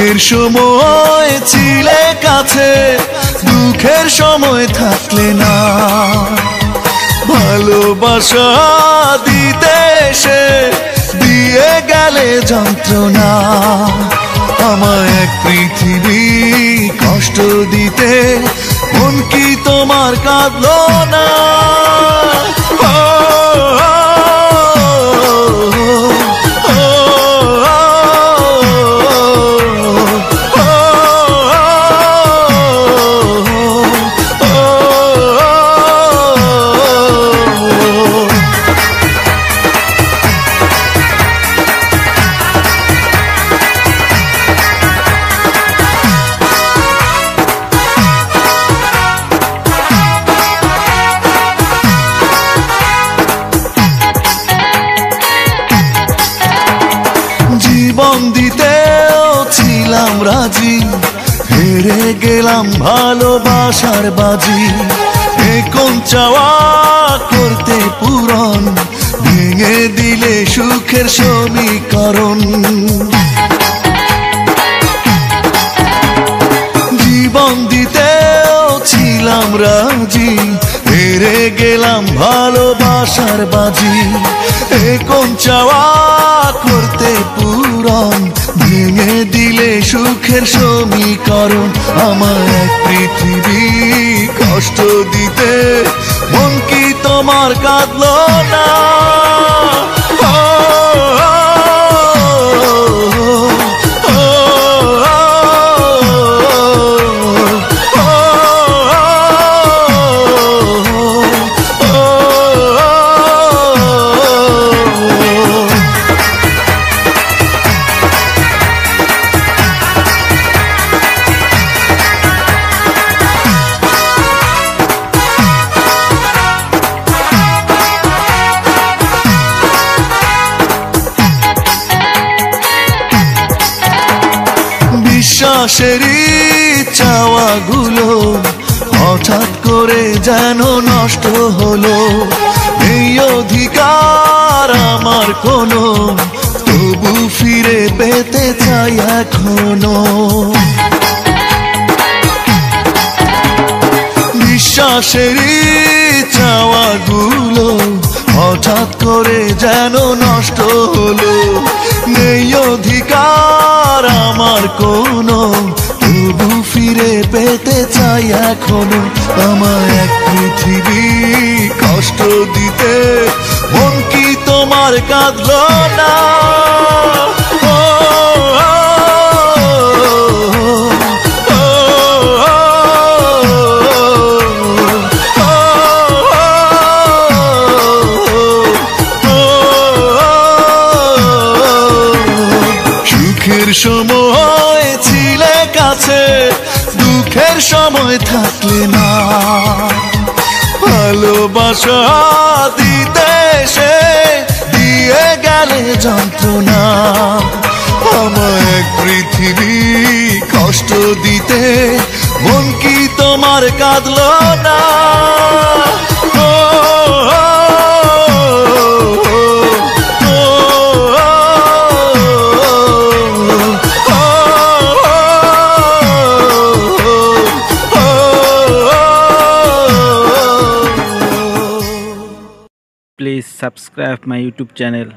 সুখের সময় ছিলে কাছে, দুঃখের সময় থাকলে না। ভালোবাসা দিতে এসে দিয়ে গেলে যন্ত্রণা। আমায় এক পৃথিবী কষ্ট দিতে কি তোমার কাঁদলো না? গেলাম ভালোবাসার বাজি। এ কোন চাওয়া করতে পূরণ? ভেঙে দিলে সুখের সমীকরণ। জীবন দিতেও ছিলাম রাজি। হেরে গেলাম ভালোবাসার বাজি। এ কোন চাওয়া করতে পূরণ? সুখের সমীকরণ আমার এক পৃথিবী কষ্ট দিতে মন কি তোমার কাঁদলো বিশ্বাসেরই চাওয়াগুলো হঠাৎ করে যেন নষ্ট হলো। এই অধিকার আমার কোনো, তবু ফিরে পেতে চাই এখনও। বিশ্বাসেরই চাওয়াগুলো হঠাৎ করে যেন নষ্ট হলো। নেই অধিকার কোনো তবু ফিরে পেতে চাই এখনও আমার এক পৃথিবী কষ্ট দিতে মন কি তোমার কাঁদলো না সময় কাছে দুঃখের সময় থাকলে না। ভালোবাসা দিতে সে দিয়ে গেলে যন্ত্রণা। আমার পৃথিবী কষ্ট দিতে, মন কি তোমার কাঁদল না? Please subscribe my youtube channel